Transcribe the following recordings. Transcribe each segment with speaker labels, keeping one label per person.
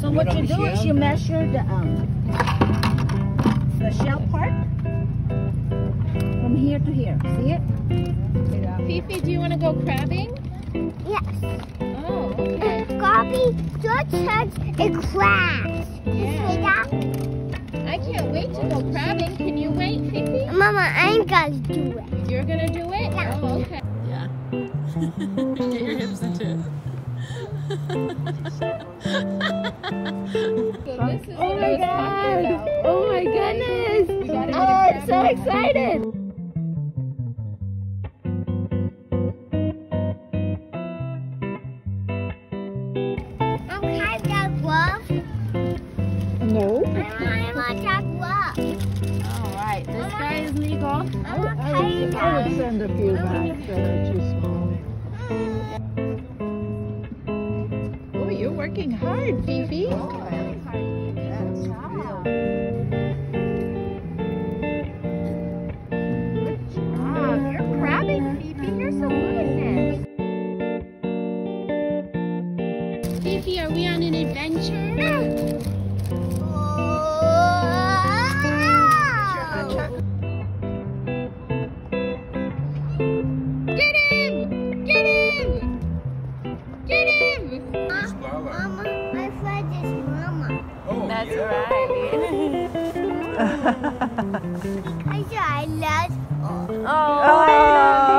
Speaker 1: So what you do is you measure the um the shell part from here to here. See it?
Speaker 2: Fifi, do you want to go crabbing?
Speaker 3: Yes.
Speaker 2: Oh, okay.
Speaker 3: Bobby, George has a class. You see that?
Speaker 2: I can't to go crabbing. Can you wait, Fifi?
Speaker 3: Mama, I'm gonna do it.
Speaker 2: You're gonna do it?
Speaker 3: Yeah.
Speaker 2: Oh, okay.
Speaker 4: Yeah. Get your hips into it.
Speaker 2: So this is
Speaker 1: Oh
Speaker 2: what
Speaker 1: my
Speaker 2: I was
Speaker 1: god!
Speaker 2: about.
Speaker 1: Oh my goodness! Oh, I'm so
Speaker 2: crabbing.
Speaker 1: excited! No.
Speaker 3: I want that glove.
Speaker 2: All right, this guy is legal.
Speaker 3: I want kind
Speaker 1: I would send a few back that are too small.
Speaker 2: Oh, you're working hard, Fifi. Good job. You're crabbing, Fifi. You're so good at this. Fifi, are we on an adventure?
Speaker 3: Mama, my friend is Mama.
Speaker 5: Oh,
Speaker 2: That's
Speaker 5: yeah.
Speaker 2: right.
Speaker 3: I said I love. Oh,
Speaker 2: Too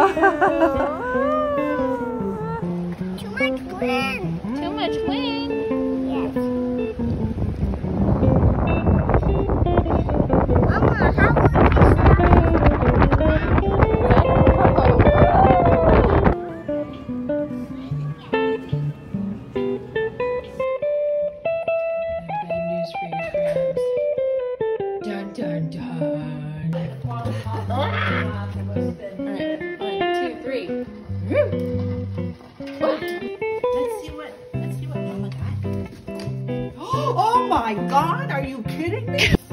Speaker 6: my god, are you kidding me?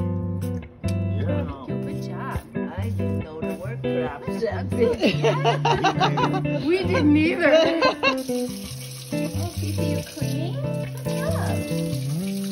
Speaker 5: Yeah.
Speaker 2: Good job.
Speaker 6: I didn't know the word crab.
Speaker 4: We didn't either.
Speaker 2: Oh, Fifi, you're cleaning? Good job.